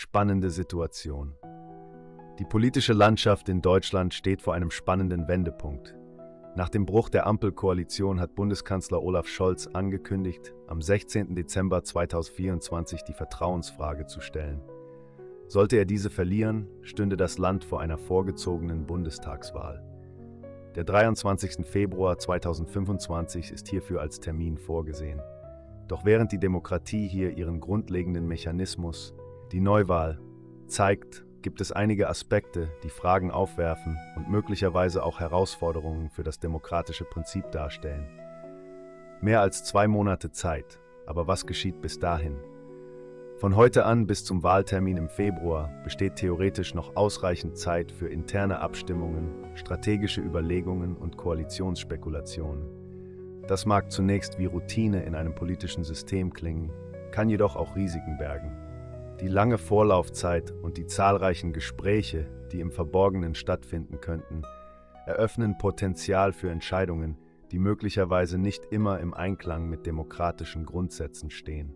Spannende Situation. Die politische Landschaft in Deutschland steht vor einem spannenden Wendepunkt. Nach dem Bruch der Ampelkoalition hat Bundeskanzler Olaf Scholz angekündigt, am 16. Dezember 2024 die Vertrauensfrage zu stellen. Sollte er diese verlieren, stünde das Land vor einer vorgezogenen Bundestagswahl. Der 23. Februar 2025 ist hierfür als Termin vorgesehen. Doch während die Demokratie hier ihren grundlegenden Mechanismus, die Neuwahl, zeigt, gibt es einige Aspekte, die Fragen aufwerfen und möglicherweise auch Herausforderungen für das demokratische Prinzip darstellen. Mehr als zwei Monate Zeit, aber was geschieht bis dahin? Von heute an bis zum Wahltermin im Februar besteht theoretisch noch ausreichend Zeit für interne Abstimmungen, strategische Überlegungen und Koalitionsspekulationen. Das mag zunächst wie Routine in einem politischen System klingen, kann jedoch auch Risiken bergen. Die lange Vorlaufzeit und die zahlreichen Gespräche, die im Verborgenen stattfinden könnten, eröffnen Potenzial für Entscheidungen, die möglicherweise nicht immer im Einklang mit demokratischen Grundsätzen stehen.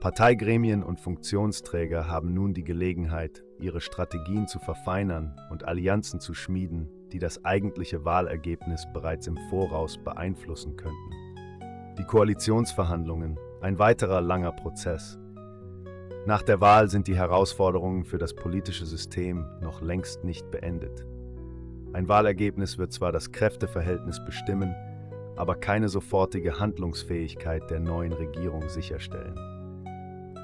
Parteigremien und Funktionsträger haben nun die Gelegenheit, ihre Strategien zu verfeinern und Allianzen zu schmieden, die das eigentliche Wahlergebnis bereits im Voraus beeinflussen könnten. Die Koalitionsverhandlungen, ein weiterer langer Prozess. Nach der Wahl sind die Herausforderungen für das politische System noch längst nicht beendet. Ein Wahlergebnis wird zwar das Kräfteverhältnis bestimmen, aber keine sofortige Handlungsfähigkeit der neuen Regierung sicherstellen.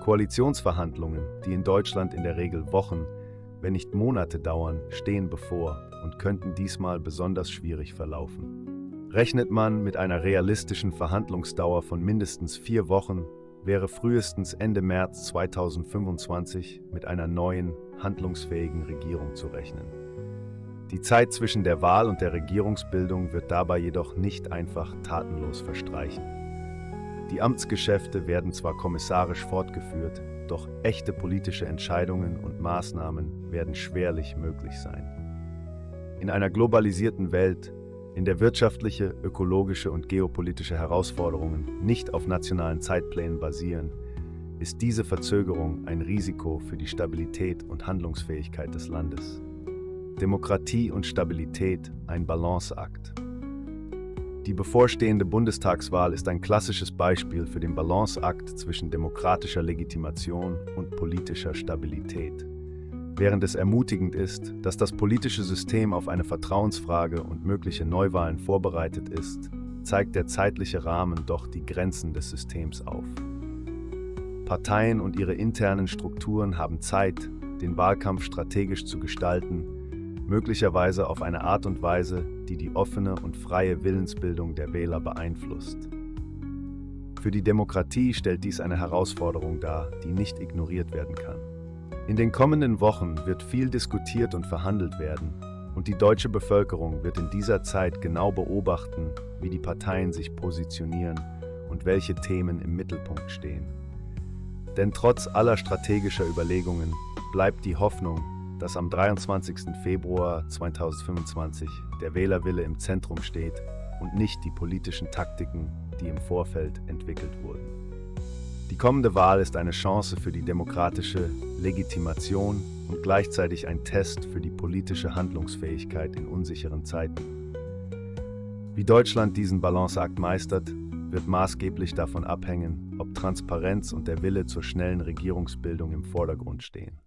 Koalitionsverhandlungen, die in Deutschland in der Regel Wochen, wenn nicht Monate dauern, stehen bevor und könnten diesmal besonders schwierig verlaufen. Rechnet man mit einer realistischen Verhandlungsdauer von mindestens vier Wochen, wäre frühestens Ende März 2025 mit einer neuen, handlungsfähigen Regierung zu rechnen. Die Zeit zwischen der Wahl und der Regierungsbildung wird dabei jedoch nicht einfach tatenlos verstreichen. Die Amtsgeschäfte werden zwar kommissarisch fortgeführt, doch echte politische Entscheidungen und Maßnahmen werden schwerlich möglich sein. In einer globalisierten Welt, in der wirtschaftliche, ökologische und geopolitische Herausforderungen nicht auf nationalen Zeitplänen basieren, ist diese Verzögerung ein Risiko für die Stabilität und Handlungsfähigkeit des Landes. Demokratie und Stabilität ein Balanceakt. Die bevorstehende Bundestagswahl ist ein klassisches Beispiel für den Balanceakt zwischen demokratischer Legitimation und politischer Stabilität. Während es ermutigend ist, dass das politische System auf eine Vertrauensfrage und mögliche Neuwahlen vorbereitet ist, zeigt der zeitliche Rahmen doch die Grenzen des Systems auf. Parteien und ihre internen Strukturen haben Zeit, den Wahlkampf strategisch zu gestalten möglicherweise auf eine Art und Weise, die die offene und freie Willensbildung der Wähler beeinflusst. Für die Demokratie stellt dies eine Herausforderung dar, die nicht ignoriert werden kann. In den kommenden Wochen wird viel diskutiert und verhandelt werden, und die deutsche Bevölkerung wird in dieser Zeit genau beobachten, wie die Parteien sich positionieren und welche Themen im Mittelpunkt stehen. Denn trotz aller strategischer Überlegungen bleibt die Hoffnung, dass am 23. Februar 2025 der Wählerwille im Zentrum steht und nicht die politischen Taktiken, die im Vorfeld entwickelt wurden. Die kommende Wahl ist eine Chance für die demokratische Legitimation und gleichzeitig ein Test für die politische Handlungsfähigkeit in unsicheren Zeiten. Wie Deutschland diesen Balanceakt meistert, wird maßgeblich davon abhängen, ob Transparenz und der Wille zur schnellen Regierungsbildung im Vordergrund stehen.